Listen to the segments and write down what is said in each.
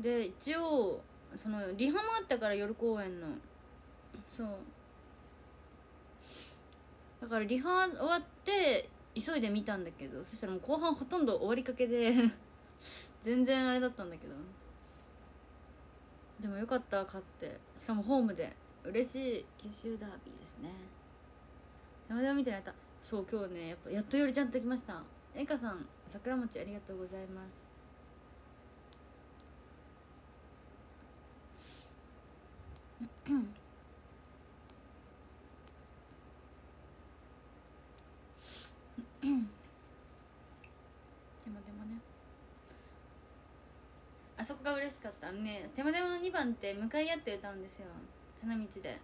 で一応そのリハもあったから夜公演の。そう。だからリハ終わって急いで見たんだけどそしたらもう後半ほとんど終わりかけで 全然あれだったんだけど。でもよかった勝って。しかもホームで。嬉しい九州ダービーですね。山田見てられたそう今日ねやっぱやっとよりちゃんと来ました。えかさん桜餅ありがとうございます。でもでもね。あそこが嬉しかった。ね手間でもの2番って向かい合って歌うんですよ。花道で。そう。やっ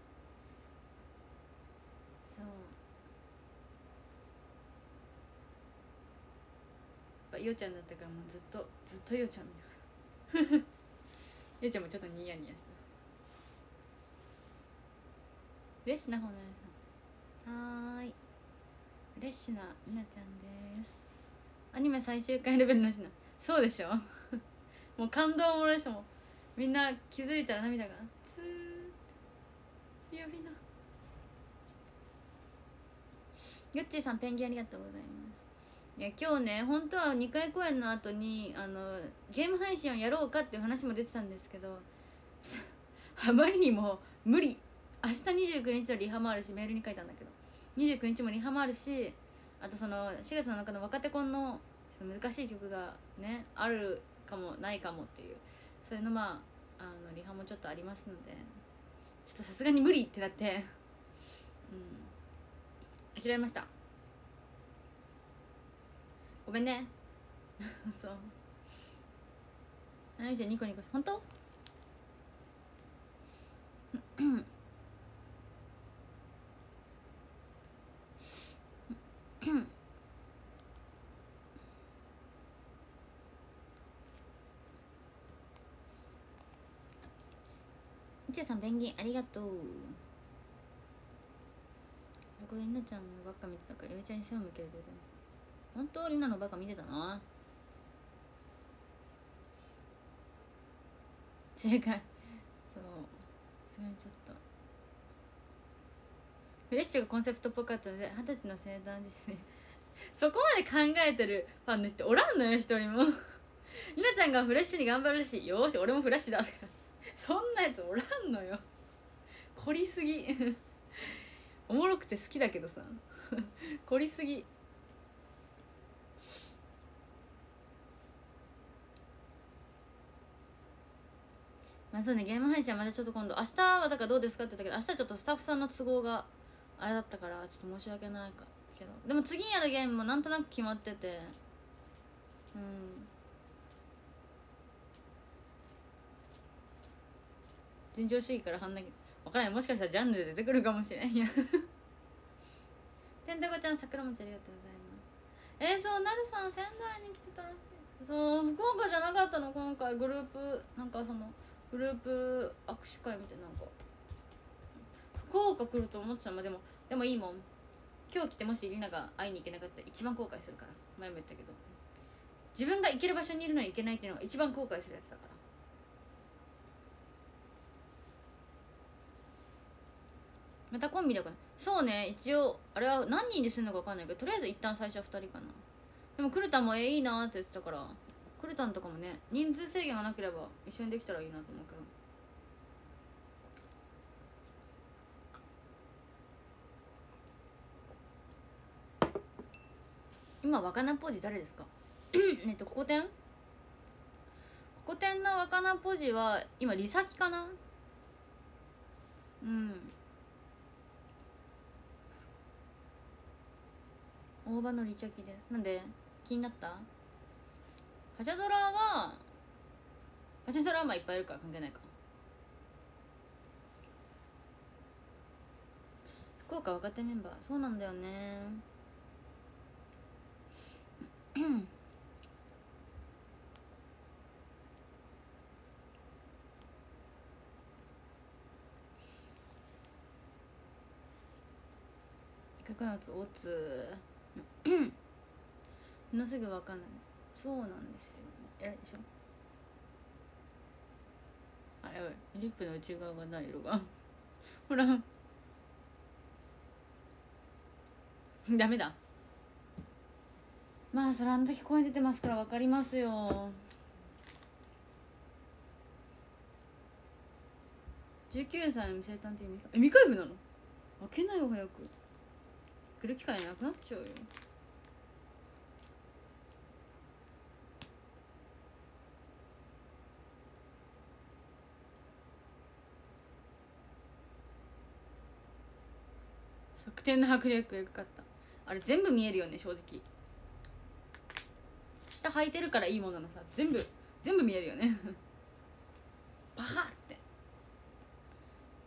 ぱいおちゃんだったからもうずっとずっといおちゃん見ながらいおちゃんもちょっとニヤニヤした。嬉しなほなさんはーい。嬉しなみなちゃんです。アニメ最終回レベルのしなそうでしょ？もう感動もらいしもみんな気づいたら涙が。ツーッよりな。よっちーさんペンギンありがとうございます。いや今日ね本当は2回公演の後にあのゲーム配信をやろうかっていう話も出てたんですけど あまりにも無理。明日29日のリハもあるしメールに書いたんだけど。29日もリハもあるしあとその4月7日の若手コンの難しい曲がねあるかもないかもっていう。そういうのまああのリハもちょっとありますので。ちょっとさすがに無理ってなって。うん。諦めました。ごめんね。そう。あみちゃんニコニコ。本当？いちやさんペンギンありがとう。そこでりなちゃんのばっか見てたからゆうちゃんに背を向けると本当りなのばっか見てたな正解。そう。すごいちょっと。フレッシュがコンセプトっぽかったので二十歳の生誕ですね。そこまで考えてるファンの人おらんのよ一人も。りなちゃんがフレッシュに頑張るしよし俺もフラッシュだ。そんなやつおらんのよ。凝りすぎ。おもろくて好きだけどさ。凝りすぎ。まあそうねゲーム配信はまたちょっと今度。明日はだからどうですかって言ったけど明日はちょっとスタッフさんの都合があれだったからちょっと申し訳ないかけど。でも次やるゲームもなんとなく決まってて。うん。尋常主義から判断分からない。もしかしたらジャンルで出てくるかもしれんや。てんたこちゃん桜餅ありがとうございます。えー、そうなるさん仙台に来てたらしい。そう福岡じゃなかったの？今回グループなんかそのグループ握手会みたいななんか。福岡来ると思ってたまあでもでもいいもん。今日来てもしりなが会いに行けなかったら一番後悔するから。前も言ったけど。自分が行ける場所にいるのに行けないっていうのが一番後悔するやつだから。またコンビだから。そうね。一応あれは何人でするのか分かんないけどとりあえず一旦最初は2人かな。でもクルタンもえいいなって言ってたから。クルタンとかもね人数制限がなければ一緒にできたらいいなと思うけど。今若菜ポジ誰ですか？えっとここてんここてんの若菜ポジは今リサキかな？うん。大葉のリチャキです。なんで気になった？パチャドラはパチャドラはまあいっぱいいるから関係ないか。福岡若手メンバー。そうなんだよね。角松オツものすぐ分かん。ないそうなん。ですよ偉いでしょやばいリップの内側がない色がほらダメだまあそれあんだけ声出てますから分かりますよ。19歳の未成探偵え未開封なの？開けないよ早く。来る機会なくなっちゃうよ。側転の迫力よかった。あれ全部見えるよね正直。下履いてるからいいもののさ全部全部見えるよね。パハって。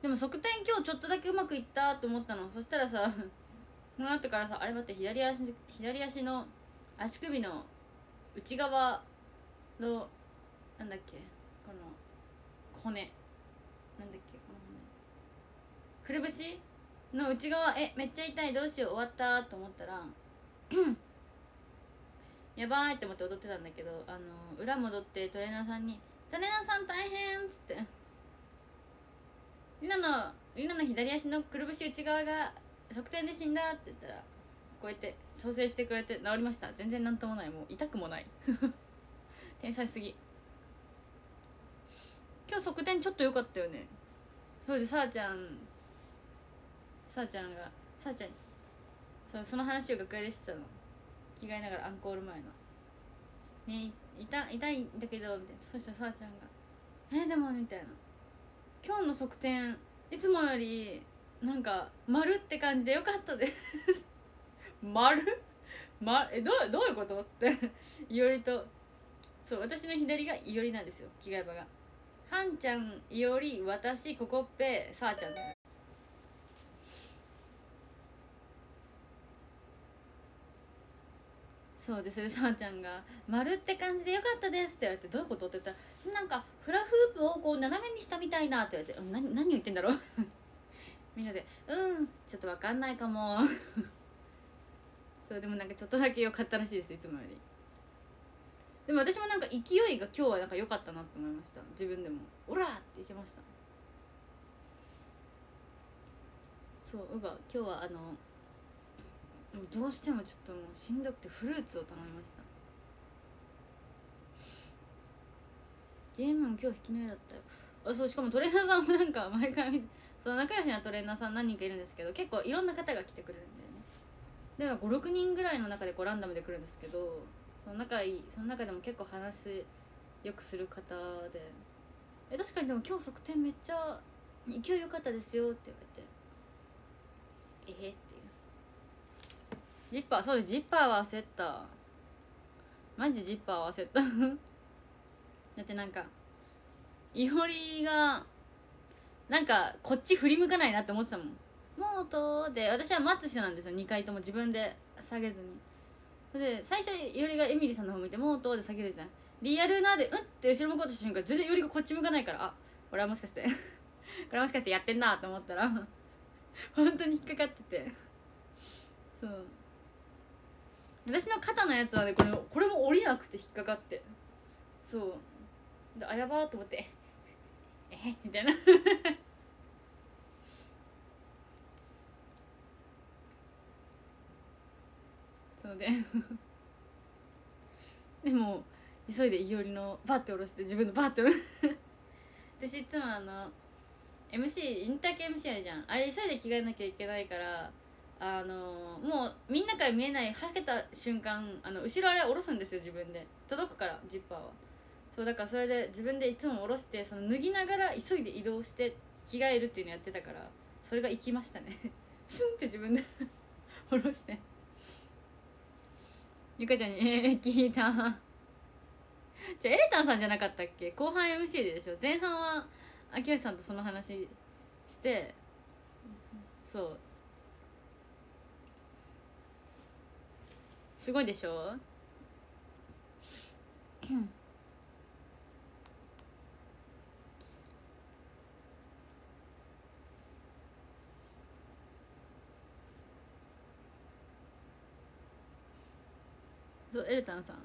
でも側転今日ちょっとだけうまくいったと思ったの。そしたらさその後からさあれ待って左足左足の足首の内側のなんだっけこの骨。なんだっけこの骨。くるぶしの内側えめっちゃ痛いどうしよう終わったと思ったらやばいって思って踊ってたんだけどあの裏戻ってトレーナーさんに「トレーナーさん大変」っつって「リナのリナの左足のくるぶし内側が側転で死んだ」って言ったらこうやって調整してくれて治りました。全然なんともない。もう痛くもない。天才すぎ。今日側転ちょっと良かったよね。そうでさあちゃんさあちゃんがさあちゃんそうその話を楽屋でしてたの。着替えながらアンコール前の「ね痛痛いんだけど」みたいな。そしたらさあちゃんが「えー、でも」みたいな「今日の側転いつもよりなんか丸って感じでよかったです」丸？ま、えどうどういうこと？っつって。いおりとそう私の左がいおりなんですよ着替え場が。はんちゃんいおり私ここっぺさあちゃんだそうでそれさあちゃんが「丸って感じでよかったです」って言われて「どういうこと?」って言ったら「なんかフラフープをこう斜めにしたみたいな」って言われて「何何を言ってんだろう?」みんなで「うんちょっと分かんないかも」そうでもなんかちょっとだけ良かったらしいですいつもよりでも私もなんか勢いが今日はなんか良かったなって思いました自分でも「オラ!」っていけましたそうウバ今日はあのどうしてもちょっともうしんどくてフルーツを頼みました。ゲームも今日引きの絵だったよ。あそうしかもトレーナーさんもなんか毎回 その仲良しなトレーナーさん何人かいるんですけど結構いろんな方が来てくれるんだよね。で56人ぐらいの中でこうランダムで来るんですけどその仲いいその中でも結構話よくする方で「え確かにでも今日側転めっちゃ勢い良かったですよ」って言われて「えっ?」ジッパーそうですジッパーは焦った。マジでジッパーは焦った。だってなんかいほりがなんかこっち振り向かないなって思ってたもん。もうとで私は待つ人なんですよ。2回とも自分で下げずに。で最初いおりがエミリーさんの方向いて「もうと」で下げるじゃん。リアルなで「うん」って後ろ向こうとした瞬間全然よりがこっち向かないからあこれはもしかして。これはもしかしてやってんなと思ったら本当に引っかかってて。そう。私の肩のやつはねこれこれも降りなくて引っかかって。そう。であやばーと思って。え？みたいな。そうで。でも急いでいおりのバッて下ろして自分のバッて下ろして 私いつもあの MC インター系 MC あるじゃん。あれ急いで着替えなきゃいけないからあのもうみんなから見えないはけた瞬間あの後ろあれ下ろすんですよ自分で。届くからジッパーは。そうだからそれで自分でいつも下ろしてその脱ぎながら急いで移動して着替えるっていうのやってたからそれが生きましたね。スンって自分で 下ろして。ゆかちゃんに「えー、聞いた」じゃエレタンさんじゃなかったっけ？後半 MC ででしょ？前半は秋吉さんとその話してそう。すごいでしょ？そうエルタンさん。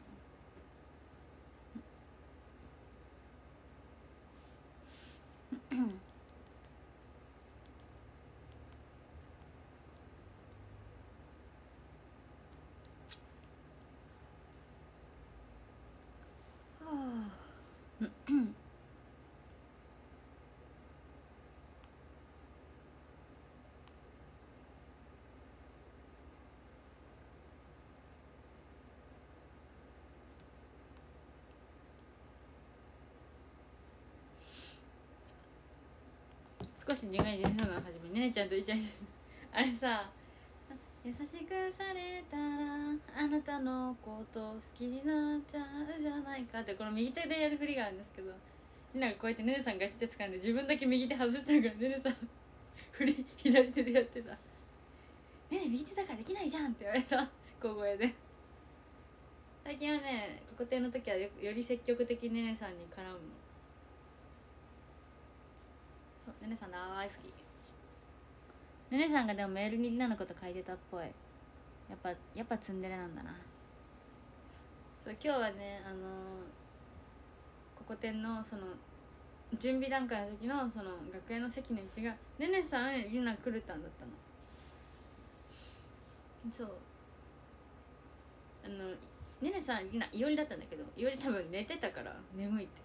少し苦いですなめねね。ちゃんとあれさ優しくされたらあなたのこと好きになっちゃうじゃないかってこの右手でやる振りがあるんですけどなんかこうやってねねさんがして掴んで自分だけ右手外したからねねさん振り左手でやってた「ねね右手だからできないじゃん」って言われた。小声で。最近はねここ亭の時はより積極的にねねさんに絡むの。そうねねさん大好き。ねねさんがでもメールにりなのこと書いてたっぽい。やっぱやっぱツンデレなんだな。そう今日はねあのー、ここ店のその準備段階の時のその学園の席の位置が「ねねさんりなくるたん」だったのそう。あのねねさんりないおりだったんだけどいおり多分寝てたから眠いって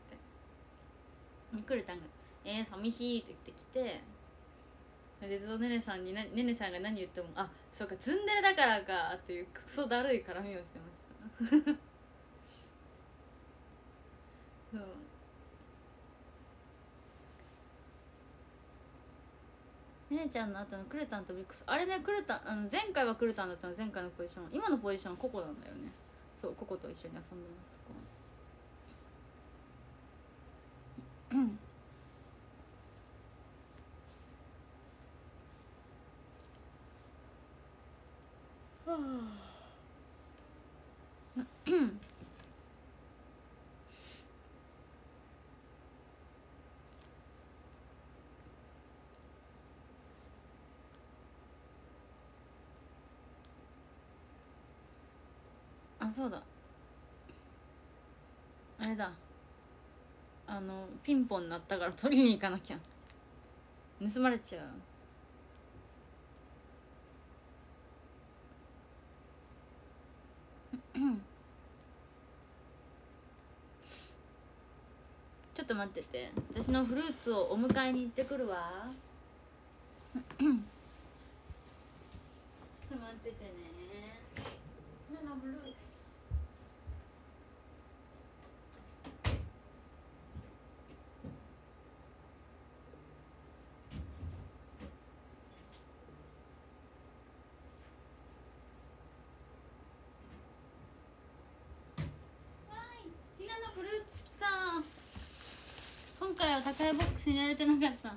言って。くるたんが「えー、寂しい」って言ってきてでずっとねねさんにねねさんが何言っても「あそうかツンデレだからか」っていうクソだるい絡みをしてました。そう。ねねちゃんの後のクルタンとビックス。あれねクルタンあの前回はクルタンだったの前回のポジション。今のポジションはココなんだよね。そうココと一緒に遊んでますこう あそうだ。あれだ。あのピンポン鳴ったから取りに行かなきゃ。盗まれちゃう。ちょっと待ってて。私のフルーツをお迎えに行ってくるわ。ちょっと待っててねフルーツ今回は高いボックスに入れてなかった。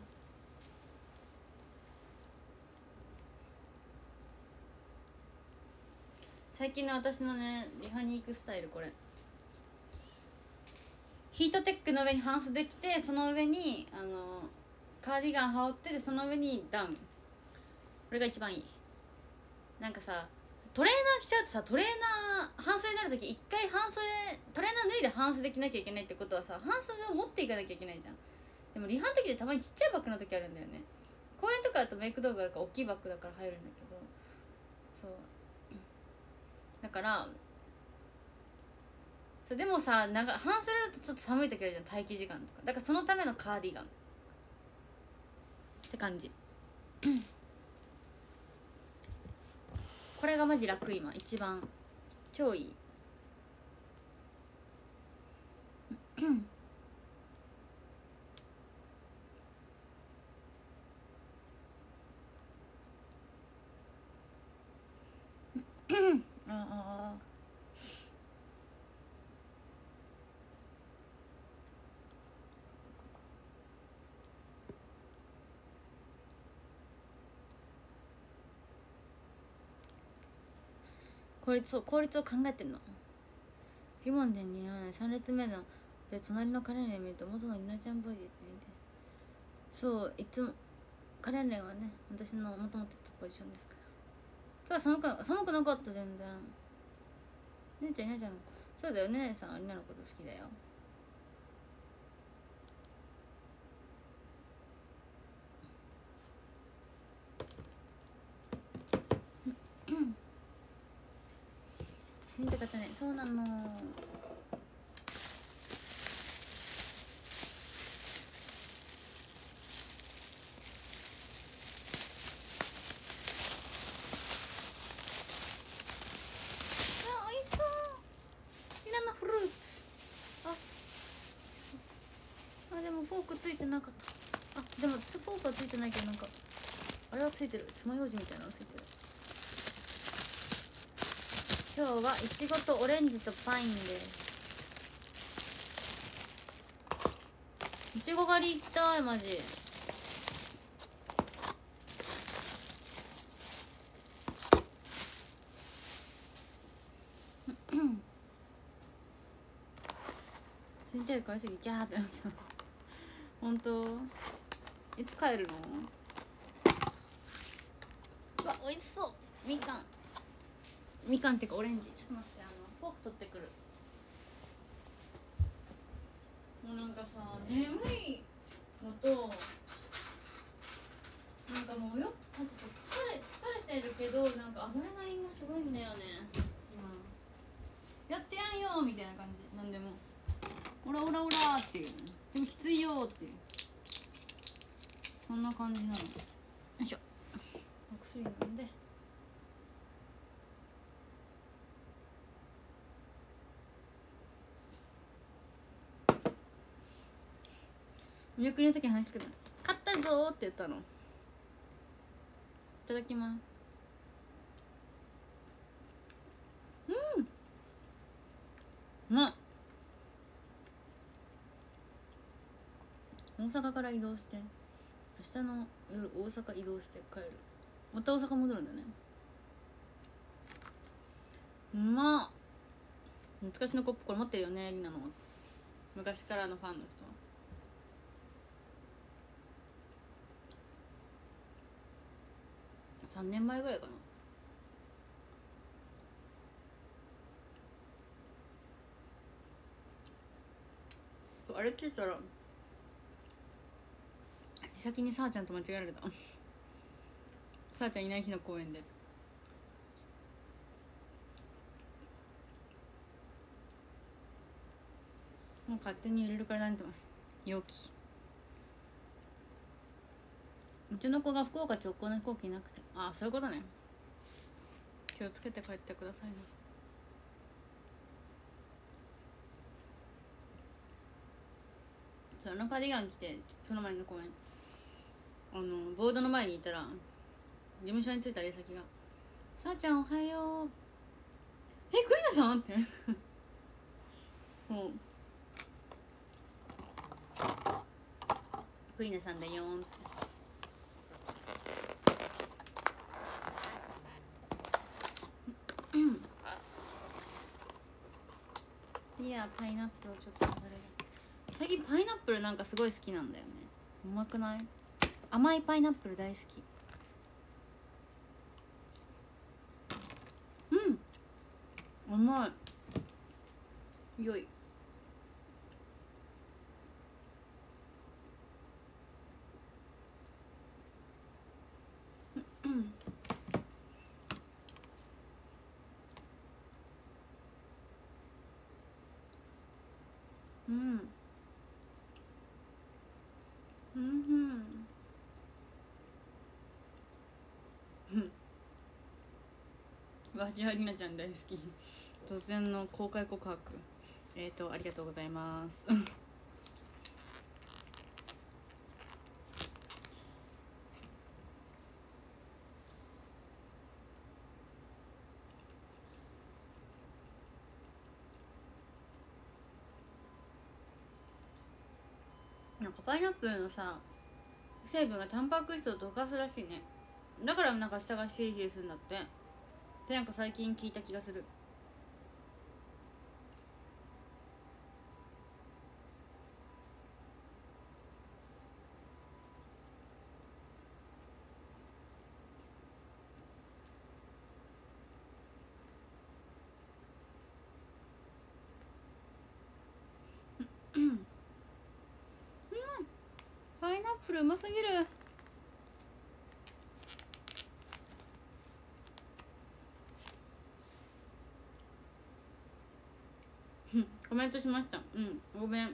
最近の私のねリハに行くスタイルこれ。ヒートテックの上に半袖着てその上にあのカーディガン羽織ってでその上にダウン。これが一番いい。なんかさトレーナー着ちゃうとさトレーナー半袖になる時一回半袖トレーナー脱いで半袖着なきゃいけないってことはさ半袖を持っていかなきゃいけないじゃん。でもリハの時でたまにちっちゃいバッグの時あるんだよね。公園とかだとメイク道具あるから大きいバッグだから入るんだけど。そう。だからそうでもさ長半袖だとちょっと寒い時あるじゃん。待機時間とか。だからそのためのカーディガン。って感じ。これがマジ楽今。一番。超いい。ああ効率を効率を考えてんのリモンで似合わない3列目ので隣のカレンレン見ると元の稲ちゃんボディって見てそういつもカレンレンはね私のもともとったポジションですからただ寒く寒くなかった全然。姉ちゃん姉ちゃん。そうだよね姉さんはリナのこと好きだよ。見たかったね。そうなのフォークついてなかったあでもチョコがついてないけどなんかあれはついてる爪楊枝みたいなのついてる。今日はいちごとオレンジとパインで。すいちご狩り行きたいマジ。先生買いすぎギャーってなっちゃう。本当？いつ帰るの？うわ美味しそう。みかん。みかんってかオレンジ。ちょっと待ってあのフォーク取ってくる。もうなんかさ眠いのとなんかもうよあと疲れ疲れてるけどなんかアドレナリンがすごいんだよね。今。やってやんよみたいな感じ。なんでも。オラオラオラっていう。でもきついよっていう。そんな感じなの薬飲んで。見送りの時に話しかけた「買ったぞ!」って言ったの。いただきます。うん。うまっ大阪から移動して明日の夜大阪移動して帰る。また大阪戻るんだね。うまっ。懐かしのコップこれ持ってるよねりなの昔からのファンの人3年前ぐらいかな。あれ聞いたら先にさあちゃんと間違えられた。さあちゃんいない日の公園で。もう勝手に揺れるから慣れてます。陽気。うちの子が福岡直行の飛行機なくて。ああそういうことね。気をつけて帰ってくださいね。そのカーディガン着てその前の公園。あのボードの前にいたら事務所に着いた連先が「さあちゃんおはよう」「えクリナさん?」って。もうクリナさんだよーんって。次はパイナップルをちょっと食べれる。最近パイナップルなんかすごい好きなんだよね。うまくない？甘いパイナップル大好きうん甘い。良いうんうんうんわしはりなちゃん大好き。突然の公開告白。えっ、ー、とありがとうございます。なんかパイナップルのさ成分がタンパク質を溶かすらしいね。だからなんか下がシリシリするんだって。でなんか最近聞いた気がする。パイナップルうますぎるコメントしました。うんごめん。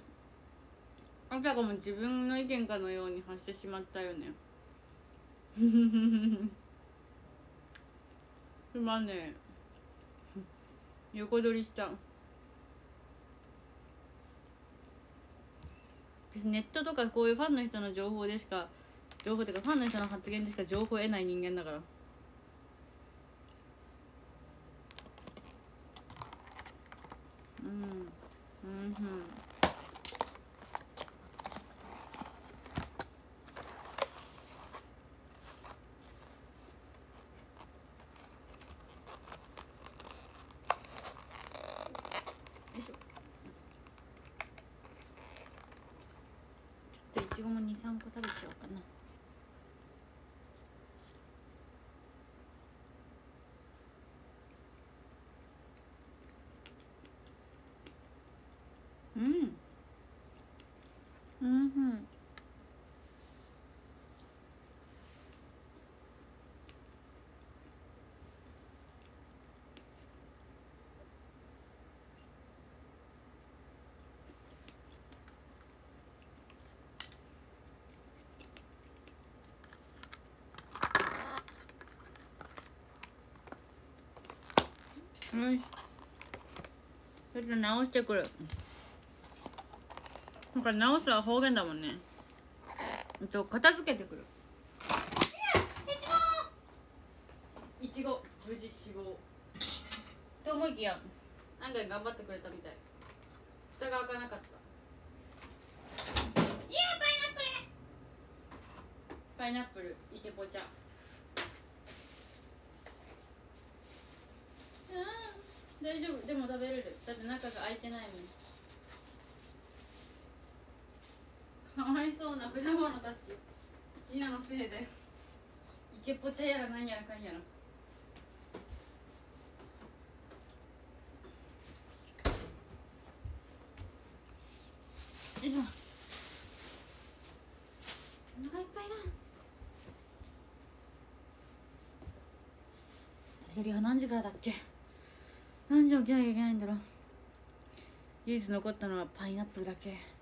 あたかも自分の意見かのように発してしまったよね。すまんね。横取りした。私ネットとかこういうファンの人の情報でしか情報っていうかファンの人の発言でしか情報を得ない人間だからうんうんうんよいしょちょっといちごも23個食べちゃおうかなうんよし。ちょっと直してくる。なんか直すは方言だもんね。えっと片付けてくる。いちご。無事死亡と思いきや案外頑張ってくれたみたい。蓋が開かなかった。いやパイナップル。パイナップル。イケポチャうん大丈夫。でも食べれる。だって中が開いてないもんかわいそうな果物たち。リナのせいで。イケポチャやらなんやらかんやら。よいしょ。お腹いっぱいだ。セリは何時からだっけ。何時起きなきゃいけないんだろう。唯一残ったのはパイナップルだけ。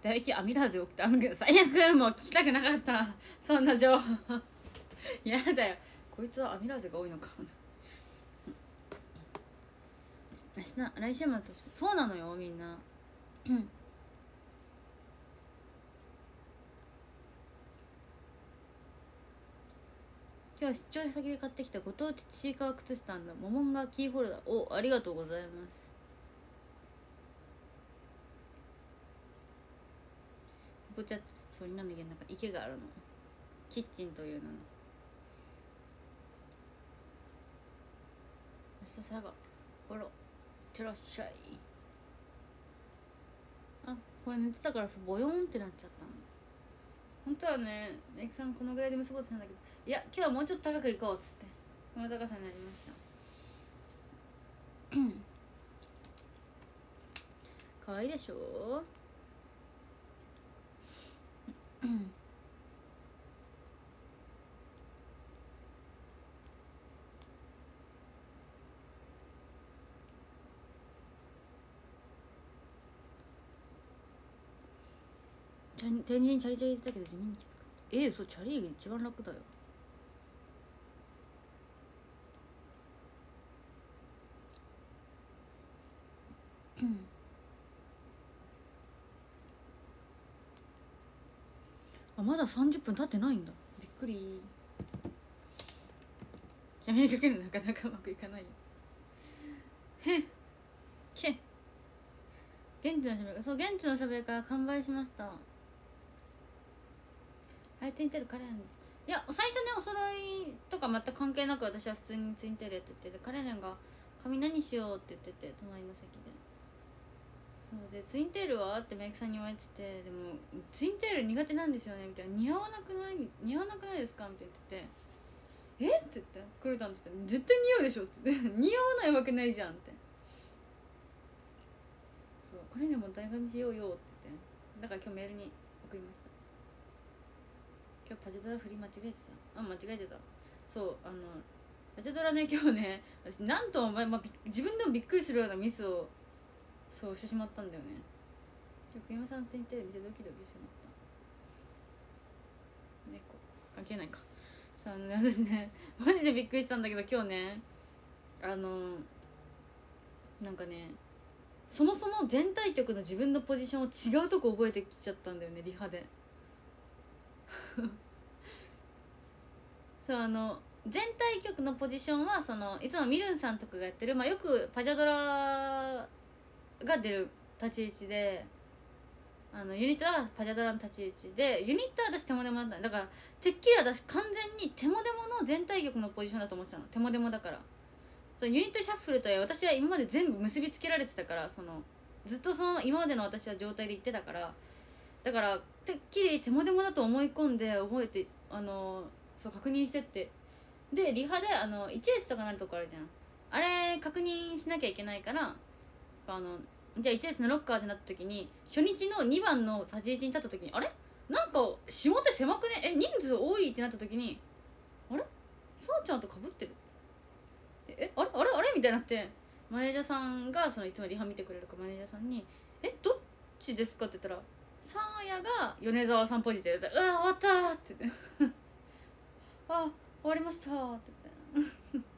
唾液アミラーゼ起きた最悪もう聞きたくなかった。そんな情報。やだよ。こいつはアミラーゼが多いのか。明日来週末そうなのよみんな。うん。今日は出張先で買ってきたご当地ちいかわ靴下のモモンガキーホルダー。おありがとうございます。こちらそう稲の家の中池があるの。キッチンという名の。明日最後あらてらっしゃいあこれ寝てたからさボヨンってなっちゃったの。本当はねメイクさんこのぐらいで結ぼうとしたんだけど。いや今日はもうちょっと高く行こうっつって。この高さになりました。可愛いでしょ？チャリ天神チャリチャリだけど地味にきつかったええそうチャリ一番楽だよ。あまだ30分経ってないんだ。びっくり。やめにかけるのなかなかうまくいかないへっ。け。現地のしゃべりそう現地のしゃべりから完売しました。あれツインテールカレン。いや最初ねお揃いとか全く関係なく私は普通にツインテールやっててでカレンが「髪何しよう?」って言ってて隣の席でそうでツインテールは？ってメイクさんに言われててでもツインテール苦手なんですよねみたいな。似合わなくない？似合わなくないですか？みたいな言って。て「え？っ?」て言って。クルタンって言って「絶対似合うでしょ」って。って「似合わないわけないじゃん」って。そう。これにも台紙しようよって言って。だから今日メールに送りました。今日パチドラ振り間違えてた。あ間違えてた。そうあのパチドラね今日ね私なんとも、ままあ、自分でもびっくりするようなミスをそうしてしまったんだよね。今日栗山さんのツインテール見てドキドキしてしまった。猫。関係ないか。さあね私ね マジでびっくりしたんだけど今日ねあのなんかねそもそも全体曲の自分のポジションを違うとこ覚えてきちゃったんだよねリハで。そうあの全体曲のポジションはそのいつもミルンさんとかがやってる、まあ、よくパジャドラが出る立ち位置であのユニットはパジャドラの立ち位置でユニットは私テモデモだっただからてっきり私完全にテモデモの全体曲のポジションだと思ってたの。テモデモだから。そのユニットシャッフルとは私は今まで全部結びつけられてたからそのずっとその今までの私は状態で言ってたから。だからてっきりテモデモだと思い込んで覚えてあのそう確認してって。でリハであの1列とかなるとこあるじゃん。あれ確認しなきゃいけないからあのじゃあ1列のロッカーってなった時に初日の2番の立ち位置に立った時にあれ？なんか下手狭くね？え人数多いってなった時にあれ？さあちゃんとかぶってる？えあれ？あれ？あれ？みたいになってマネージャーさんがそのいつもリハ見てくれるかマネージャーさんに「えどっちですか?」って言ったら「サーヤが米沢さんポジで言った。ら「うわ終わった!」って言って「あ終わりました」って言って。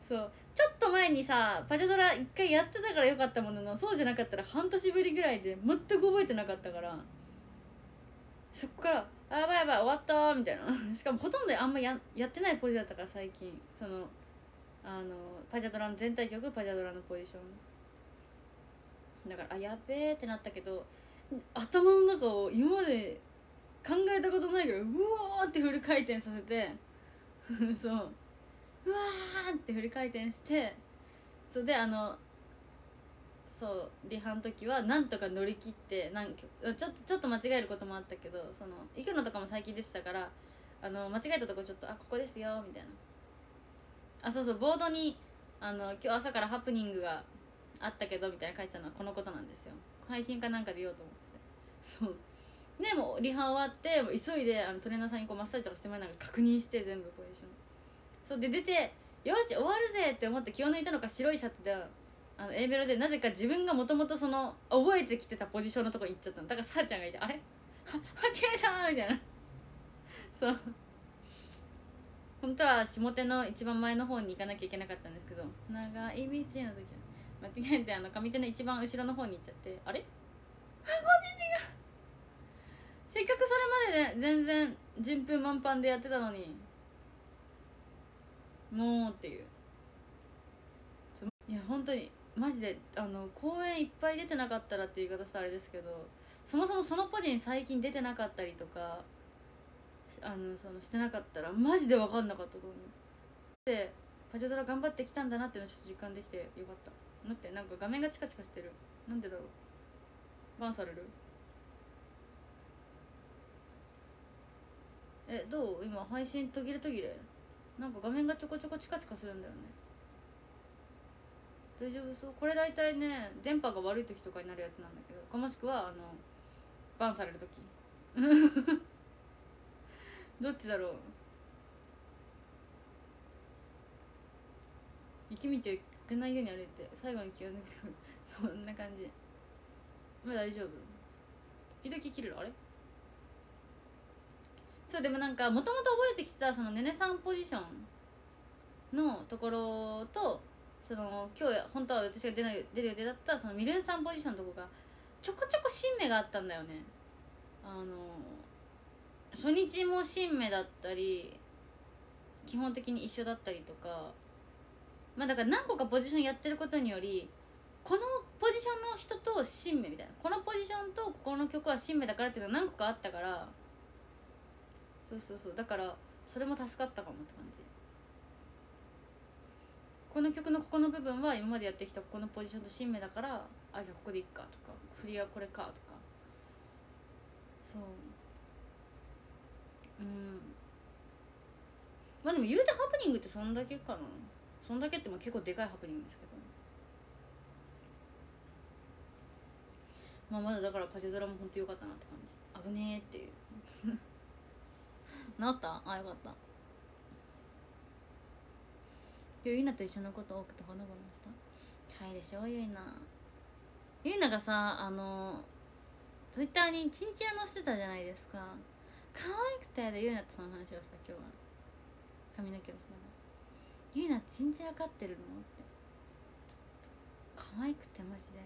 そう。ちょっと前にさパチャドラ一回やってたからよかったもののそうじゃなかったら半年ぶりぐらいで全く覚えてなかったからそっから「あやばいやばい終わった」みたいな。しかもほとんどあんまややってないポジだったから最近。そのあのパジャドラの全体曲パジャドラのポジション。だからあやべえってなったけど頭の中を今まで考えたことないぐらいうわーってフル回転させて そう。うわーってフル回転してそうであのそうリハの時はなんとか乗り切ってなんちょっとちょっと間違えることもあったけどその行くのとかも最近出てたからあの間違えたとこちょっと「あここですよ」みたいな。あそうそうボードにあの今日朝からハプニングがあったけどみたいな書いてたのはこのことなんですよ。配信かなんかで言おうと思ってそう。でもうリハ終わってもう急いであのトレーナーさんにこうマッサージとかしてもらいながら確認して全部ポジションそうで出てよし終わるぜって思って気を抜いたのか白いシャツであの A メロでなぜか自分がもともとその覚えてきてたポジションのとこ行っちゃったの。だからさあちゃんがいてあれ間違えたみたいな。そう。本当は下手の一番前の方に行かなきゃいけなかったんですけど長い道の時。は間違えてあの上手の一番後ろの方に行っちゃって。あれ？あこんにちは。せっかくそれまでね全然順風満帆でやってたのに。もうっていう。いや本当にマジであの公演いっぱい出てなかったらって言い方したらあれですけどそもそもそのポジに最近出てなかったりとかあのそのしてなかったらマジで分かんなかったと思う。でパチャドラ頑張ってきたんだなっていうのをちょっと実感できてよかった。待ってなんか画面がチカチカしてる。なんでだろう。バンされるえどう？今配信途切れ途切れ。なんか画面がちょこちょこチカチカするんだよね。大丈夫そう。これ大体ね電波が悪い時とかになるやつなんだけどかもしくはあのバンされる時。どっちだろう。雪道を行けないように歩いて最後に気を抜く。そんな感じ。まあ大丈夫。時々切るあれ？そうでもなんかもともと覚えてきてたそのねねさんポジションのところとその今日本当は私が出ない出る予定だったそのミルンさんポジションのとこがちょこちょこ新芽があったんだよね。あの初日も新芽だったり基本的に一緒だったりとかまあだから何個かポジションやってることによりこのポジションの人と新芽みたいなこのポジションとここの曲は新芽だからっていうのが何個かあったからそうそうそう。だからそれも助かったかもって感じ。この曲のここの部分は今までやってきたここのポジションと新芽だからあじゃあここでいっかとか振りはこれかとか。そう。うん。まあでも言うてハプニングってそんだけかな。そんだけっても結構でかいハプニングですけどまあまだだからパチドラも本当良かったなって感じ。危ねえっていう。治った？あよかった。今日ゆいなと一緒のこと多くてほのぼのした？かいでしょゆいなゆいながさあのツイッターにチンチラ載せてたじゃないですか。可愛くてでゆいなとその話をした今日は。髪の毛をしながらゆいなチンチラ飼ってるの？って。可愛くてマジで。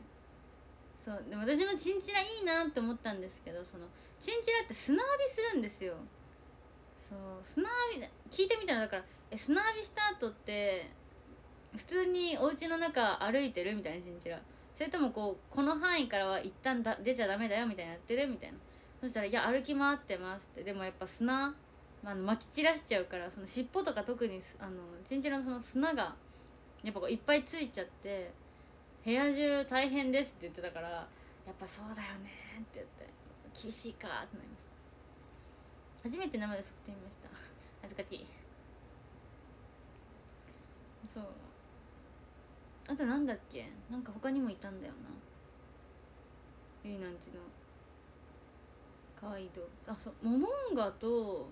そうでも私もチンチラいいなって思ったんですけどそのチンチラって砂浴びするんですよ。そう砂浴び聞いてみたらだからえ砂浴びした後って普通にお家の中歩いてるみたいなチンチラそれともこうこの範囲からは一旦だ出ちゃダメだよみたいなやってるみたいな。そしたら「いや歩き回ってます」って。でもやっぱ砂、まあ、まき散らしちゃうからその尻尾とか特にあのチンチラのその砂がやっぱこういっぱいついちゃって部屋中大変ですって言ってたからやっぱそうだよねって言って厳しいかってなりました。初めて生で測ってみました。恥ずかしい。そう。あとなんだっけ？なんか他にもいたんだよな。ゆいなんちの。可愛い動物。あそう。モモンガと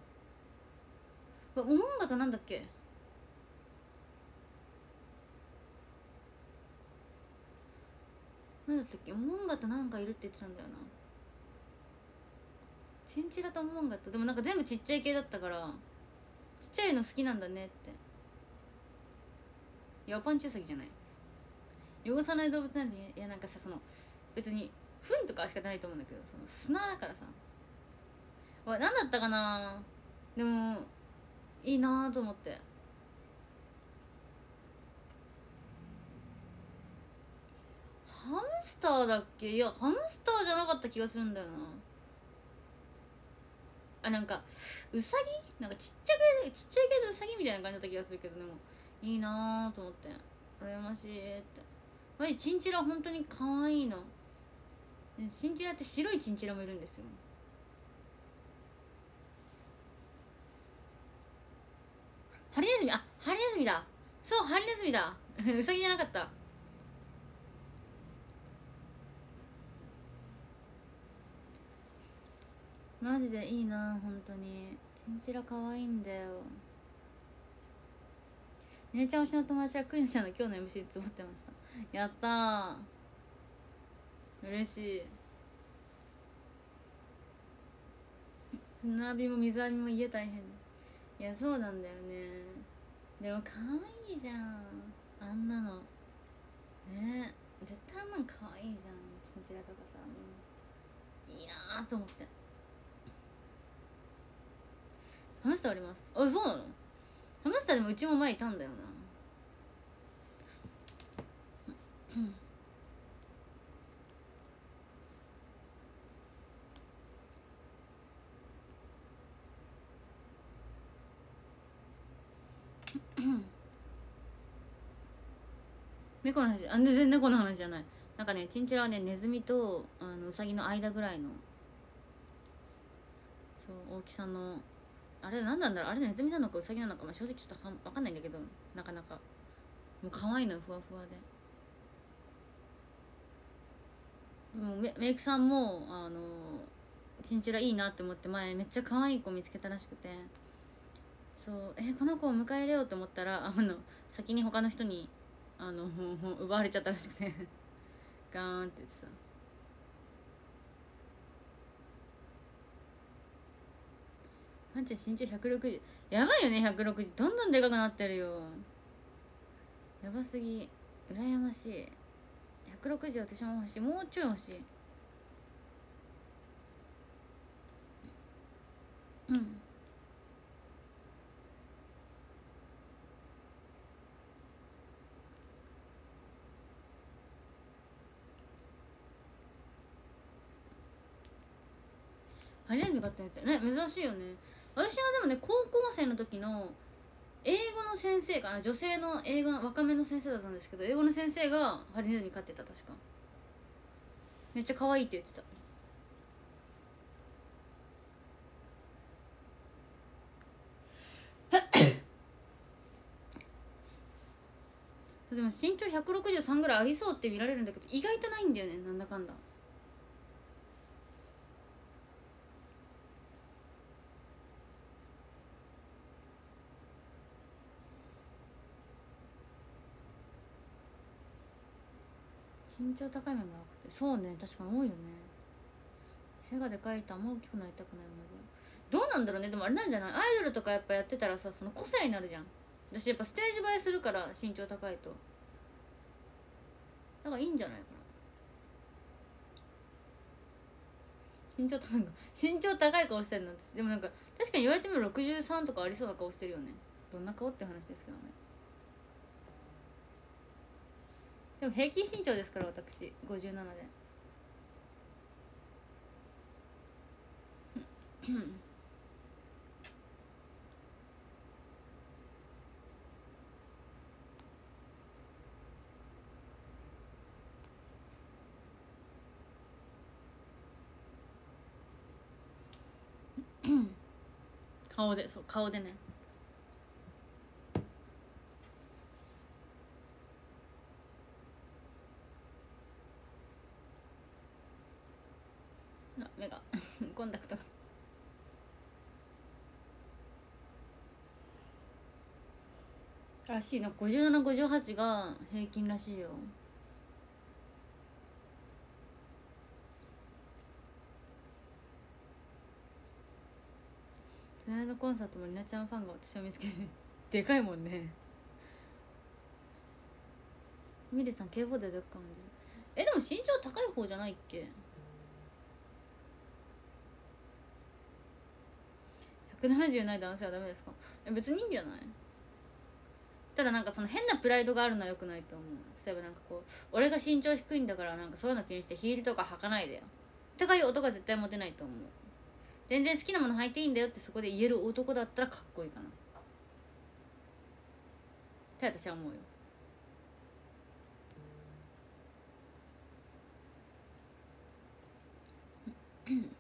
モモンガとなんだっけ？なんだったっけ？モモンガとなんかいるって言ってたんだよな。チンチラとモモンガとでもなんか全部ちっちゃい系だったからちっちゃいの好きなんだねって。ヤパンチュウサギじゃない。汚さない動物なんでいやなんかさその別に糞とかしかないと思うんだけどその砂だからさ。わ何だったかな。でもいいなと思って。ハムスターだっけ？いやハムスターじゃなかった気がするんだよな。あなんかウサギ？なんかちっちゃけちっちゃいけどウサギみたいな感じだった気がするけどでもいいなと思って。羨ましいって。マジチンチラ本当に可愛いのチンチラって白いチンチラもいるんですよ。ハリネズミ？あハリネズミだ。そうハリネズミだ。ウサギじゃなかった。マジでいいな本当に。チンチラ可愛いんだよ。姉ちゃん推しの友達はクイーンちゃんの今日の MC つぼってました。やったー。嬉しい。砂浴びも水浴びも家大変いやそうなんだよね。でも可愛いじゃん。あんなの。ね。絶対あんなん可愛いじゃん。チンチラとかさ。いいなーと思って。ハムスターあります。あそうなの？ハムスターでもうちも前いたんだよな。猫の話あ全然猫の話じゃない。なんかねチンチラはねネズミとあのウサギの間ぐらいのそう大きさのあれ何なんだろう？あれネズミなのかウサギなのか、まあ、正直ちょっとは分かんないんだけどなかなか。もう可愛いのふわふわで。もメメイクさんもあのチンチラいいなって思って前めっちゃ可愛い子見つけたらしくて。そうえこの子を迎え入れようと思ったらあの先に他の人にあの奪われちゃったらしくて。ガーンって言ってさ。あんちゃん身長160やばいよね160どんどんでかくなってるよ。やばすぎ。羨ましい。160私も欲しい。もうちょい欲しい。うん。ハリネズミ飼ってってね珍しいよね。私はでもね高校生の時の英語の先生かな女性の英語の若めの先生だったんですけど英語の先生がハリネズミ飼ってた確か。めっちゃ可愛いって言ってた。でも身長163ぐらいありそうって見られるんだけど意外とないんだよねなんだかんだ身長高い面も多くて。そうね。確かに多いよね。背がでかい人あんま大きくなりたくないのでどうなんだろうね。でもあれなんじゃない？アイドルとかやっぱやってたらさその個性になるじゃん。私やっぱステージ映えするから身長高いと。だからいいんじゃないかな。身長高い身長高い顔してるなんてでもなんか確かに言われてみる63とかありそうな顔してるよね。どんな顔って話ですけどね。でも平均身長ですから私。57で 顔でそう顔でねあ目がコンタクト。らしいな。5758が平均らしいよ。この間コンサートもりなちゃんファンが私を見つけて でかいもんね。ミレさん K4 ででか感じるえでも身長高い方じゃないっけ？170ない男性はダメですか？え別にいいんじゃない？ただなんかその変なプライドがあるのはよくないと思う。例えばなんかこう俺が身長低いんだからなんかそういうの気にしてヒールとか履かないでよ。とかいう男は絶対モテないと思う。全然好きなもの履いていいんだよってそこで言える男だったらかっこいいかな。って私は思うよ。うん。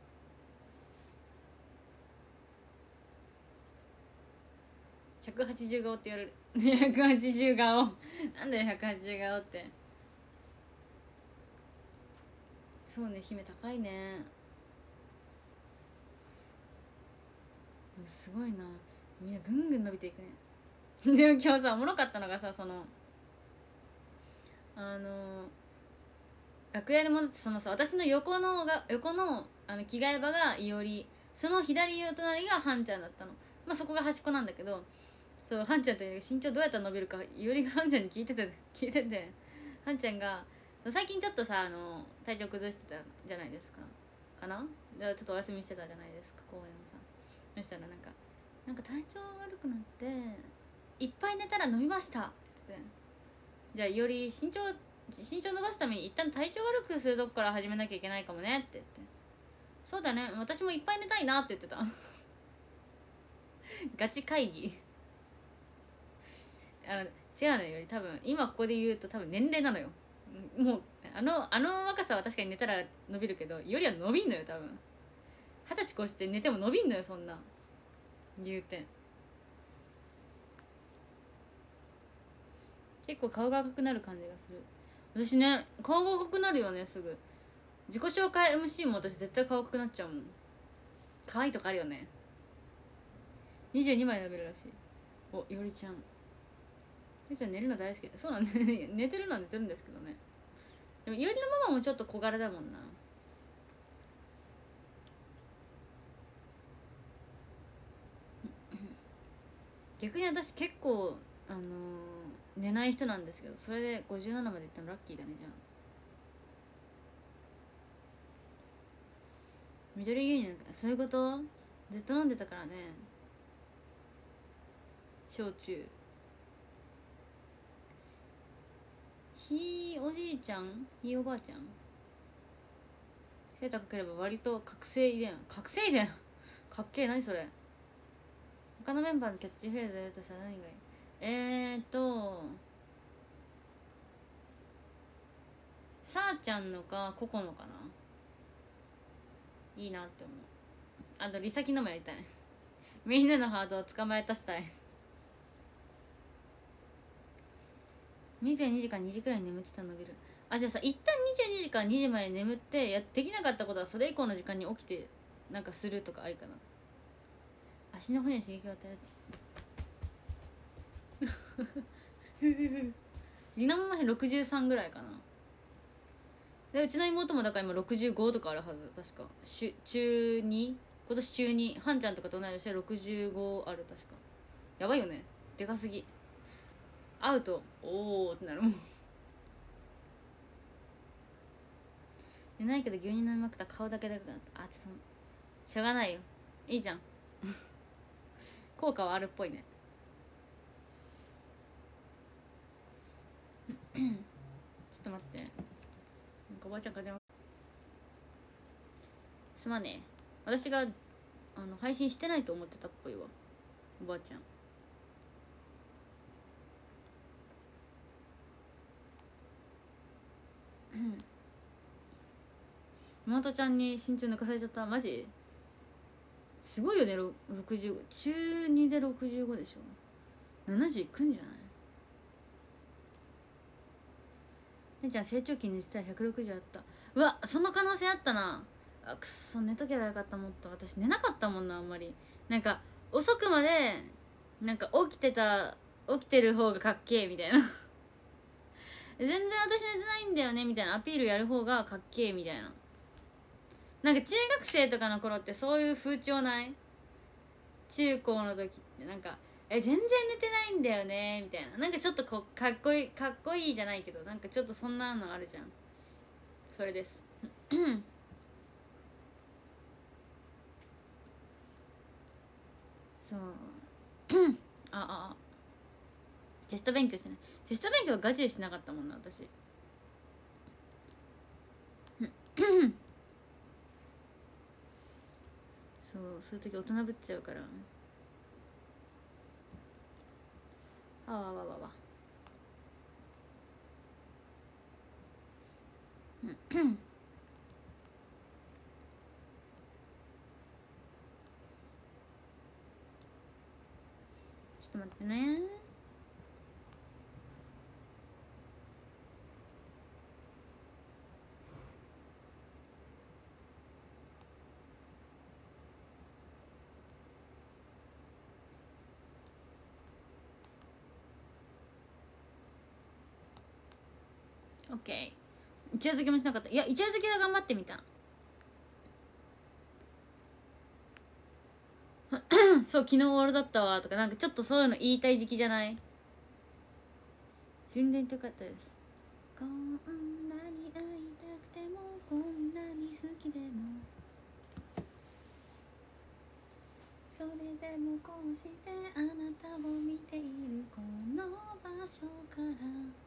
180顔って言われる。180顔 なんだよ180顔って。そうね姫高いね。すごいな。みんなぐんぐん伸びていくね。でも今日さおもろかったのがさそのあの楽屋で戻ってそのさ私の横のが横のあの着替え場がいおりその左隣がはんちゃんだったの。まあそこが端っこなんだけどそうはんちゃんと身長どうやったら伸びるかいおりがはんちゃんに聞いてて聞いててはんちゃんが最近ちょっとさあの体調崩してたじゃないですか。かな？でちょっとお休みしてたじゃないですか公演をさ。そしたらなんか「なんか体調悪くなっていっぱい寝たら飲みました」って言ってて「じゃあより身長身長伸ばすために一旦体調悪くするとこから始めなきゃいけないかもね」って言って「そうだね。私もいっぱい寝たいな」って言ってた。ガチ会議。あの違うのより多分今ここで言うと多分年齢なのよ。もうあのあの若さは確かに寝たら伸びるけどよりは伸びんのよ多分。二十歳越して寝ても伸びんのよそんな言うて結構顔が赤くなる感じがする。私ね顔が赤くなるよねすぐ。自己紹介 MC も私絶対顔赤くなっちゃうもん。可愛いとかあるよね。22枚伸びるらしい。およりちゃん。よりちゃん寝るの大好き。そうなんね 寝てるのは寝てるんですけどね。でもいおりのママもちょっと小柄だもんな。逆に私結構あのー寝ない人なんですけどそれで57までいったのラッキーだねじゃあ。緑牛乳そういうこと？ずっと飲んでたからね。焼酎。ひいおじいちゃんひいおばあちゃん？背高ければ割と覚醒遺伝。覚醒遺伝？かっけえ何それ？他のメンバーのキャッチフレーズやるとしたら何がいい？えーとさあちゃんのかココのかな？いいなって思う。あとリサキのもやりたい。みんなのハードを捕まえたしたい。22時間2時くらい眠ってたら伸びるあじゃあさ一旦22時間2時まで眠ってやできなかったことはそれ以降の時間に起きてなんかするとかありかな。足の骨に刺激を与える。リナママヘ63ぐらいかな。でうちの妹もだから今65とかあるはず。確か。し中 2? 今年中2ハンちゃんとかと同い年で65ある確か。やばいよね。でかすぎ。会うとおおってなる。もん寝ないけど牛乳飲みまくったら顔だけでかくなったあちょっとしょうがないよ。いいじゃん。効果はあるっぽいね。ちょっと待って。なんかおばあちゃんから電話。すまねえ。私があの配信してないと思ってたっぽいわ。おばあちゃん。妹ちゃんに身長抜かされちゃった。マジ？すごいよね。65中2で65でしょ。70いくんじゃない？姉ちゃん成長期にしたら160あった。うわその可能性あったな。あくっそ寝とけばよかった。もっと。私寝なかったもんなあんまり。なんか遅くまでなんか起きてた起きてる方がかっけえみたいな。全然私寝てないんだよねみたいなアピールやる方がかっけえみたいな。なんか中学生とかの頃ってそういう風潮ない？中高の時。ってなんか「え全然寝てないんだよね」みたいな。なんかちょっとこかっこいいかっこいいじゃないけどなんかちょっとそんなのあるじゃん。それです。そう。あ あ。テスト勉強してない。テスト勉強はガチでしなかったもんな私。そうそういう時大人ぶっちゃうから。あわわわわ。ちょっと待ってね。オッケー一夜漬けもしなかった。いや一夜漬けは頑張ってみた。そう昨日終わるだったわ。とかなんかちょっとそういうの言いたい時期じゃない？全然痛かったです。こんなに会いたくてもこんなに好きでも。それでもこうしてあなたを見ているこの場所から。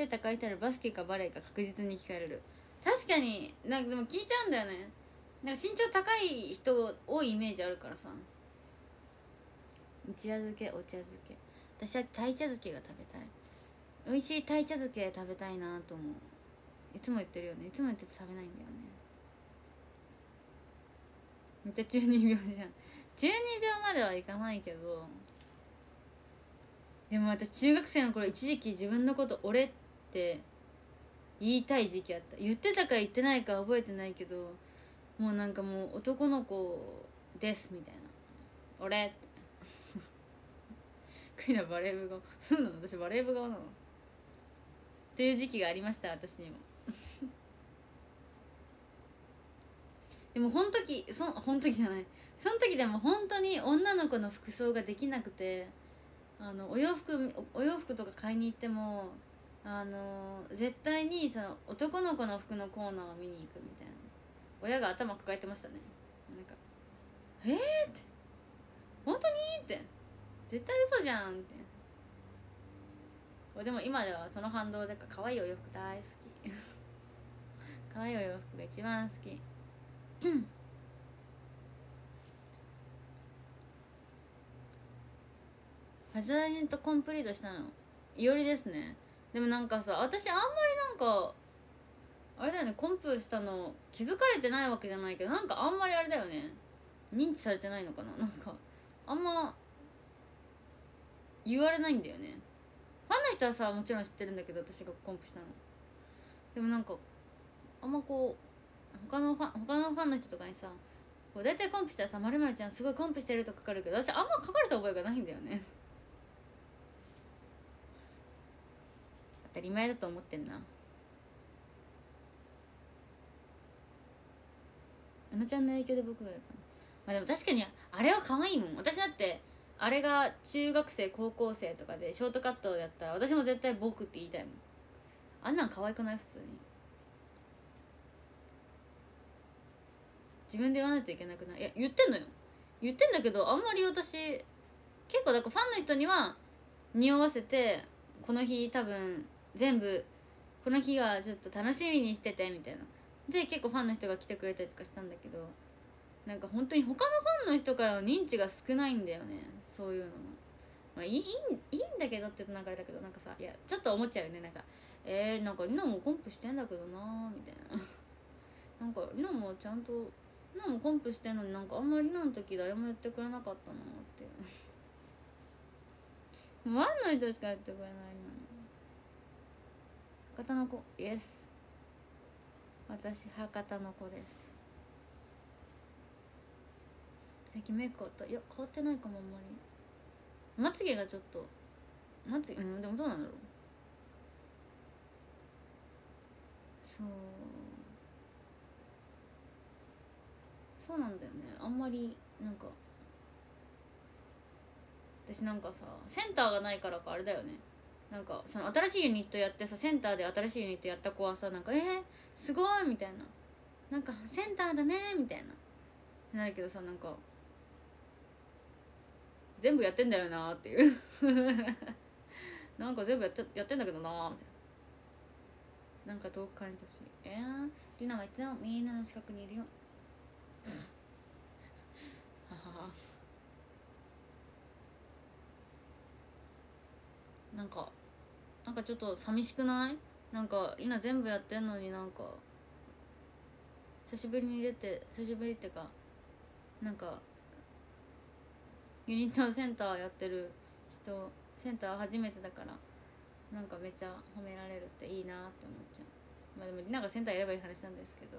背高い人らバスケかバレーか確実に聞かれる。確かになんかでも聞いちゃうんだよね。なんか身長高い人多いイメージあるからさ。一夜漬けお茶漬け。私は鯛茶漬けが食べたい。美味しい鯛茶漬け食べたいなと思う。いつも言ってるよね。いつも言ってて食べないんだよね。めっちゃ中二病じゃん。中二病まではいかないけど。でも私中学生の頃一時期自分のこと俺って言いたい時期あった。言ってたか言ってないか覚えてないけどもうなんかもう男の子ですみたいな。俺って。クイナバレー部顔そうなの？私バレー部顔なの？っていう時期がありました私にも。でもほん時そほん時じゃない。その時でも本当に女の子の服装ができなくてあのお洋服お洋服とか買いに行ってもあの絶対にその男の子の服のコーナーを見に行くみたいな。親が頭抱えてましたね。なんか「えー!」って「本当に?」って「絶対嘘じゃん」って。でも今ではその反動でか可愛いお洋服大好き。可愛いお洋服が一番好き。ファズラインとコンプリートしたの。いおりですね。でもなんかさ私あんまりなんかあれだよねコンプしたの気づかれてないわけじゃないけどなんかあんまりあれだよね認知されてないのかななんかあんま言われないんだよね。ファンの人はさもちろん知ってるんだけど私がコンプしたの。でもなんかあんまこう他のファン他のファンの人とかにさこう大体コンプしたらさ「まるちゃんすごいコンプしてる」とか書かるけど私あんま書かれた覚えがないんだよね。たり前だと思ってんな。あのちゃんの影響で僕がるかまあでも確かにあれは可愛いもん。私だってあれが中学生高校生とかでショートカットやったら私も絶対「僕」って言いたいもん。あんなん可愛くない？普通に。自分で言わないといけなくない？いや言ってんのよ。言ってんだけどあんまり私結構だからファンの人には匂わせてこの日多分全部この日はちょっと楽しみにしててみたいな。で結構ファンの人が来てくれたりとかしたんだけどなんか本当に他のファンの人からの認知が少ないんだよねそういうのもまあいいいいんだけどって言うとなんかあれだけどなんかさいやちょっと思っちゃうよね。なんかえー、なんか今もコンプしてんだけどなみたいな。なんか今もちゃんと今もコンプしてんのになんかあんまり今の時誰も言ってくれなかったなって。ワンの人しかやってくれないの博多の子。イエス私博多の子です。最近メイクったいや変わってないかもあんまり。まつげがちょっと。まつげうんでもどうなんだろう。そう。そうなんだよね。あんまりなんか。私なんかさセンターがないからかあれだよね。なんかその新しいユニットやってさセンターで新しいユニットやった子はさなんか「えー、すごい!」みたいな「なんかセンターだね」みたいな。なるけどさなんか全部やってんだよなっていう。なんか全部やってやってんだけどなみたいな。なんか遠く感じたし。えー、リナはいつもみんなの近くにいるよ。ははは。なんかなんかちょっと寂しくない？なんかリナ全部やってんのになんか久しぶりに出て久しぶりってかなんかユニットセンターやってる人センター初めてだからなんかめっちゃ褒められるっていいなって思っちゃう。まあでもリナがセンターやればいい話なんですけど。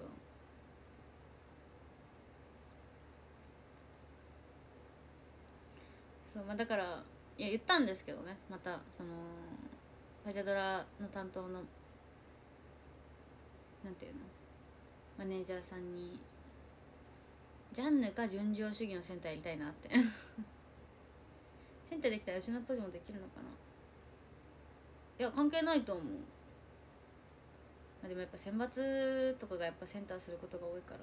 そうまあだからいや言ったんですけどねまたそのパジャドラの担当のなんていうのマネージャーさんにジャンヌか純情主義のセンターやりたいなって。センターできたら吉野ポジもできるのかな。いや関係ないと思う、まあ、でもやっぱ選抜とかがやっぱセンターすることが多いから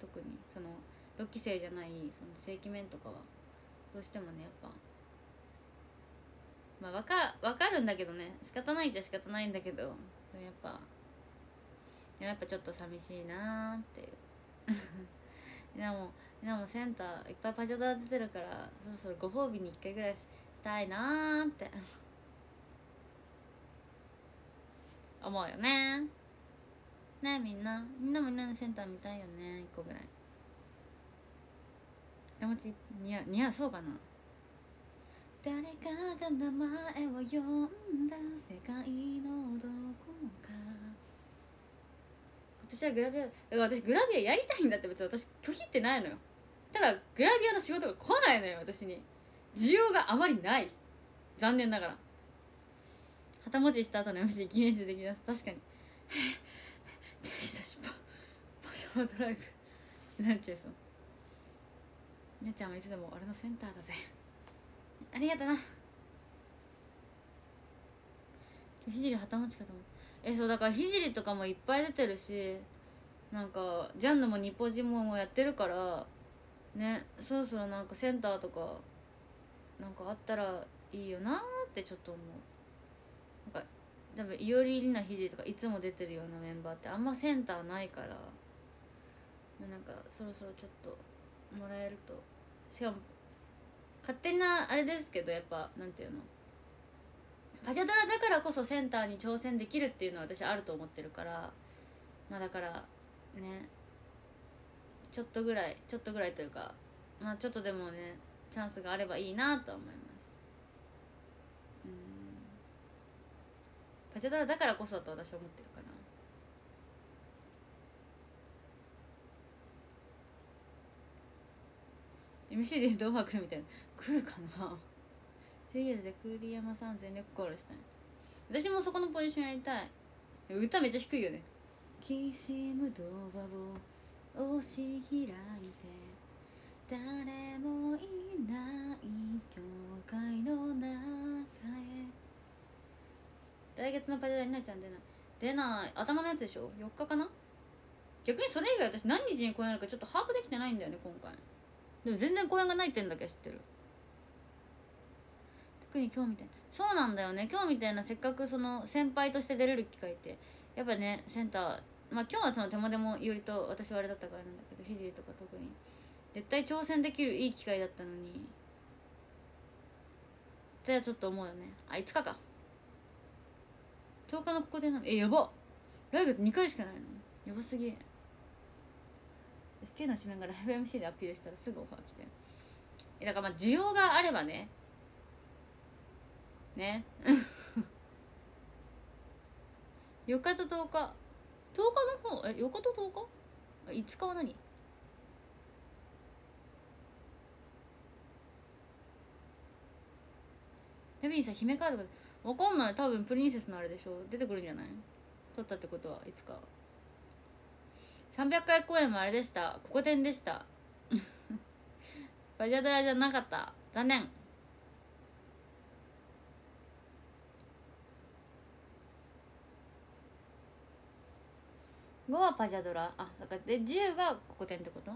特にその6期生じゃないその正規面とかはどうしてもねやっぱまあわか分かるんだけどね。仕方ないっちゃ仕方ないんだけど。でもやっぱでもやっぱちょっと寂しいなーっていう。でもでもセンターいっぱいパジャドラ出てるからそろそろご褒美に1回ぐらいしたいなーって。思うよね。ねみんな。みんなもみんなのセンター見たいよね。1個ぐらい。手持ち似合う似合うそうかな。誰かが名前を呼んだ世界のどこか。今年はグラビアだから私グラビアやりたいんだって別に私拒否ってないのよ。ただグラビアの仕事が来ないのよ私に。需要があまりない。残念ながら。旗持ちした後の MC 記念してできます。確かに「天使と尻尾パジャマドライブ」なっちゃいそう。姉ちゃんはいつでも俺のセンターだぜ。ありがとな。ひじり旗持ちかと思う。えそうだからひじりとかもいっぱい出てるしなんかジャンヌもニポジモもやってるからねそろそろなんかセンターとかなんかあったらいいよなーってちょっと思う。なんか多分いおりりなひじりとかいつも出てるようなメンバーってあんまセンターないからなんかそろそろちょっともらえると。しかも勝手なあれですけどやっぱなんていうの？パジャドラだからこそセンターに挑戦できるっていうのは私あると思ってるからまあだからねちょっとぐらいちょっとぐらいというかまあちょっとでもねチャンスがあればいいなと思います。パジャドラだからこそだと私は思ってるから MC でドーハ来るみたいな。来るかな？とりあえずで栗山さん全力コールしたい。私もそこのポジションやりたい。歌めっちゃ低いよね。きしむドアを押し開いて。誰もいない教会の中へ。来月のパジャマになちゃん出な。い出ない。頭のやつでしょ？4日かな？逆にそれ以外私何日に公演あるかちょっと把握できてないんだよね今回。でも全然公演がないってんだけ知ってる特に今日みたいな。そうなんだよね。今日みたいなせっかくその先輩として出れる機会ってやっぱねセンターまあ今日はその手間でもよりと私はあれだったからなんだけどひじりとか特に。絶対挑戦できるいい機会だったのに。ってちょっと思うよね。あ5日か10日のここでなえやば。来月2回しかないの。やばすぎ。SK の紙面から FMC でアピールしたらすぐオファー来て。えだからまあ需要があればねね。4日と10日。10日の方？え4日と10日5日は何？デビンさん姫カードが。わかんない。多分プリンセスのあれでしょ。出てくるんじゃない？取ったってことはいつか。300回公演もあれでした。ここ点でした。バジャドラじゃなかった。残念。5はパジャドラ。あそっか。で10がここ点ってこと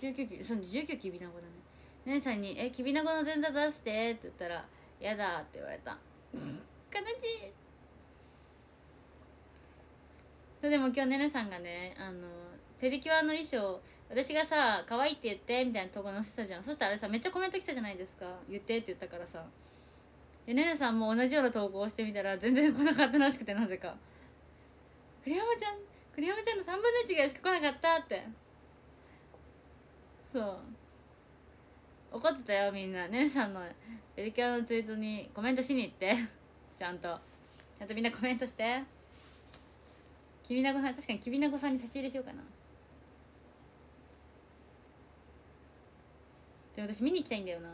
？19きその19きびなごだね。姉さんに「えきびなごの前座出して」って言ったら「やだ」って言われた。悲しい。それでも今日ねねさんがねあのペリキュアの衣装私がさ「可愛いって言って」みたいなとこ載せたじゃん。そしたらあれさめっちゃコメント来たじゃないですか「言って」って言ったからさ。でねねさんも同じような投稿をしてみたら全然来なかったらしくてなぜか。栗山ちゃん栗山ちゃんの3分の1ぐらいしか来なかったって。そう。怒ってたよみんな姉さんのペリキュアのツイートにコメントしに行って。ちゃんと。ちゃんとみんなコメントして。きびなごさん確かにきびなごさんに差し入れしようかな。で私見に行きたいんだよな。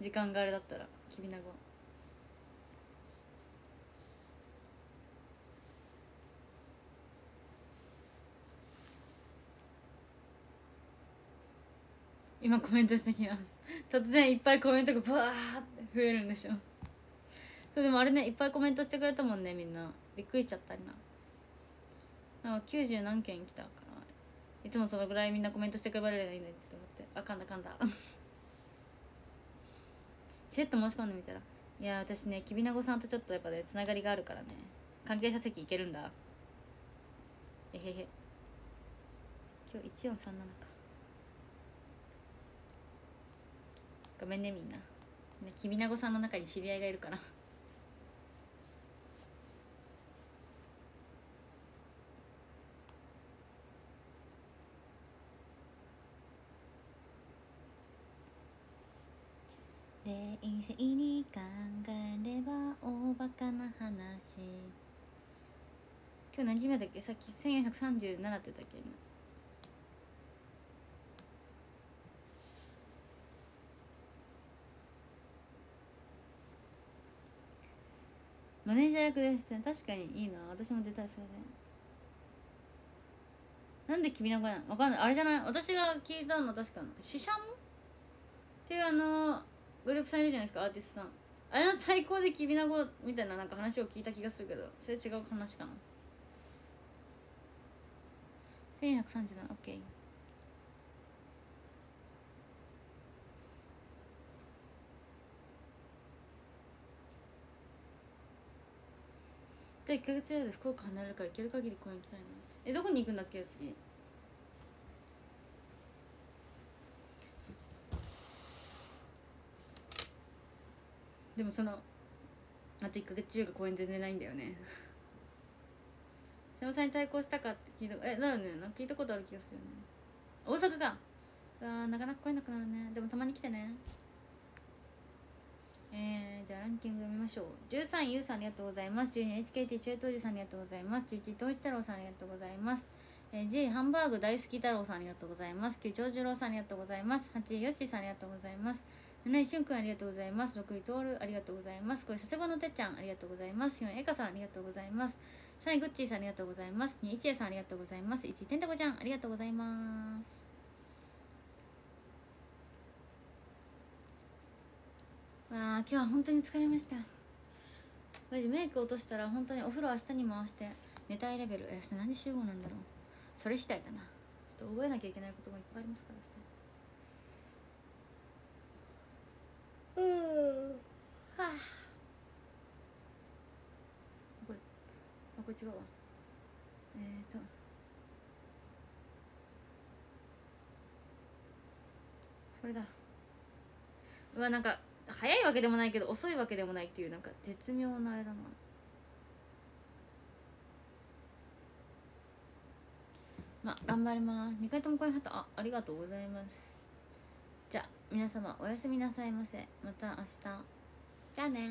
時間があれだったらきびなご今コメントしてきます。突然いっぱいコメントがブワーって増えるんでしょ。そうでもあれねいっぱいコメントしてくれたもんねみんな。びっくりしちゃったりな。なんか90何件来たからいつもそのぐらいみんなコメントしてくれれるのいいのにって思って。あかんだかんだ。しれっと申し込んでみたらいや私ねきびなごさんとちょっとやっぱねつながりがあるからね。関係者席行けるんだ。えへへ。今日1437か。ごめんねみんな。きびなごさんの中に知り合いがいるから。冷静に考えれば大バカな話。今日何時目だっけ？さっき1437って言ったっけ？今。マネージャー役です。ね確かにいいな。私も出たいそれで。なんで君の声なの？わかんない。あれじゃない？私が聞いたの確かのシシャモ？っていうあのグループさんいるじゃないですかアーティストさん。あれの最高できびなごみたいななんか話を聞いた気がするけどそれ違う話かな。1137オッケー。じゃあ1ヶ月ぐらいで福岡離れるから行ける限り公園行きたいな。えどこに行くんだっけ次？でもそのあと1ヶ月中が公演全然ないんだよね。瀬山さんに対抗したかって聞いたえなるねなんか聞いたことある気がするよね。大阪か。あなかなか来れなくなるね。でもたまに来てね。えー、じゃあランキング読みましょう。13位ゆうさんありがとうございます。12位 HKT 中東寺さんありがとうございます。11位東一太郎さんありがとうございます。えー、10位ハンバーグ大好き太郎さんありがとうございます。9位長十郎さんありがとうございます。8位よしさんありがとうございます。7位しゅんくんありがとうございます。6位とおるありがとうございます。5位佐世保のてっちゃんありがとうございます。4位えかさんありがとうございます。3位ぐっちーさんありがとうございます。2位いちえさんありがとうございます。1位てんたこちゃんありがとうございます。わあ今日は本当に疲れました。マジメイク落としたら本当にお風呂明日に回して寝たいレベル。え明日何時集合なんだろう。それ次第だな。ちょっと覚えなきゃいけないこともいっぱいありますからうん。はあ。これあこれ違うわえーと。これだ。うわなんか早いわけでもないけど遅いわけでもないっていうなんか絶妙なあれだな。まあ頑張ります。2回とも声張った。あありがとうございます。じゃあ皆様おやすみなさいませ。また明日。じゃあね